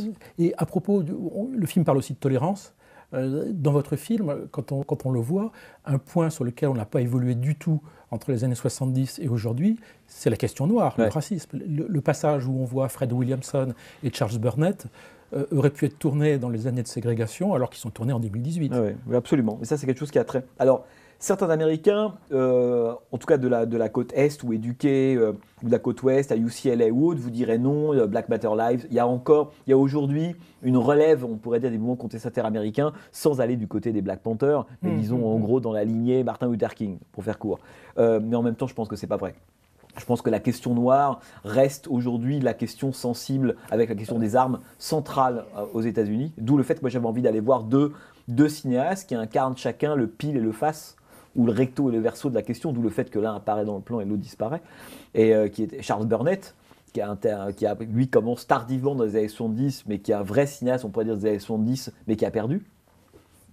Oui, et à propos, le film parle aussi de tolérance. Euh, dans votre film, quand on, quand on, le voit, un point sur lequel on n'a pas évolué du tout entre les années 70 et aujourd'hui, c'est la question noire, le racisme. Le, passage où on voit Fred Williamson et Charles Burnett euh, aurait pu être tourné dans les années de ségrégation alors qu'ils sont tournés en 2018. oui, absolument. Et ça, c'est quelque chose qui a très. Alors, certains Américains, euh, en tout cas de la, de la côte Est ou éduqués, euh, ou de la côte Ouest, à UCLA ou autre, vous diraient non, euh, Black Matter Lives. Il y a encore, il y a aujourd'hui une relève, on pourrait dire, des mouvements contestataires américains, sans aller du côté des Black Panthers, mais mmh, disons mmh, en mmh. gros dans la lignée Martin Luther King, pour faire court. mais en même temps, je pense que c'est pas vrai. Je pense que la question noire reste aujourd'hui la question sensible, avec la question des armes, centrale aux États-Unis. D'où le fait que moi j'avais envie d'aller voir deux, deux cinéastes qui incarnent chacun le pile et le face ou le recto et le verso de la question, d'où le fait que l'un apparaît dans le plan et l'autre disparaît, et euh, qui est Charles Burnett, qui a, qui a, lui commence tardivement dans les années 70, mais qui est un vrai cinéaste, on pourrait dire des années 70, mais qui a perdu.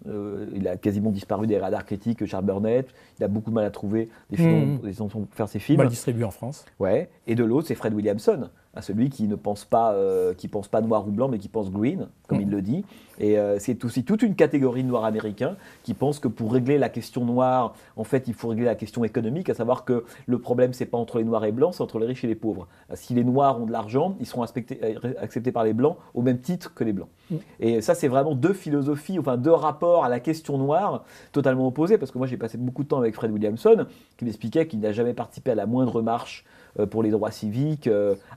Euh, il a quasiment disparu des radars critiques, Charles Burnett. Il a beaucoup de mal à trouver des films, mmh. des pour faire ses films. Mal distribué en France. Ouais. Et de l'autre, c'est Fred Williamson, à celui qui ne pense pas, euh, qui pense pas noir ou blanc, mais qui pense green, comme mm. il le dit. Et euh, c'est aussi toute une catégorie de noirs américains qui pensent que pour régler la question noire, en fait, il faut régler la question économique, à savoir que le problème, c'est pas entre les noirs et blancs, c'est entre les riches et les pauvres. Si les noirs ont de l'argent, ils seront euh, acceptés par les blancs au même titre que les blancs. Mm. Et ça, c'est vraiment deux philosophies, enfin deux rapports à la question noire totalement opposés, parce que moi, j'ai passé beaucoup de temps avec Fred Williamson, qui m'expliquait qu'il n'a jamais participé à la moindre marche euh, pour les droits civiques.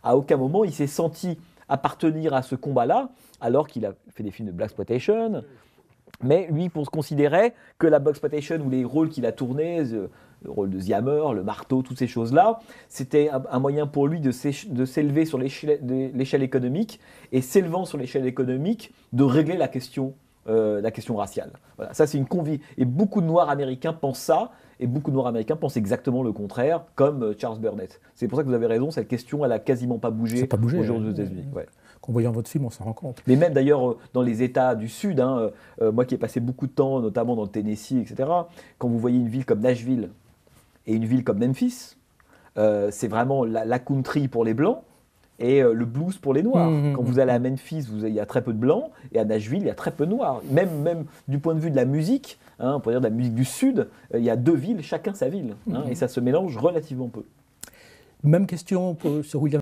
À aucun moment il s'est senti appartenir à ce combat-là, alors qu'il a fait des films de Black Exploitation. Mais lui, pour se considérer que la Black Exploitation ou les rôles qu'il a tournés, le rôle de Ziammer, le marteau, toutes ces choses-là, c'était un, moyen pour lui de s'élever sur l'échelle économique et s'élevant sur l'échelle économique, de régler la question, euh, la question raciale. Voilà, ça c'est une convie. Et beaucoup de Noirs américains pensent ça, et beaucoup de Noirs américains pensent exactement le contraire, comme euh, Charles Burnett. C'est pour ça que vous avez raison, cette question, elle a quasiment pas bougé, pas bougé aujourd'hui aux États-Unis. Ouais. Voyant votre film, on s'en rend compte. Mais même d'ailleurs euh, dans les États du Sud, hein, euh, moi qui ai passé beaucoup de temps, notamment dans le Tennessee, etc., quand vous voyez une ville comme Nashville et une ville comme Memphis, c'est vraiment la, country pour les Blancs et le blues pour les noirs. Mmh, mmh, Quand vous mmh. allez à Memphis, vous, il y a très peu de blancs, et à Nashville, il y a très peu de noirs. Même, même du point de vue de la musique, Hein, on pourrait dire de la musique du Sud, euh, il y a deux villes, chacun sa ville, hein, et ça se mélange relativement peu. Même question pour, sur William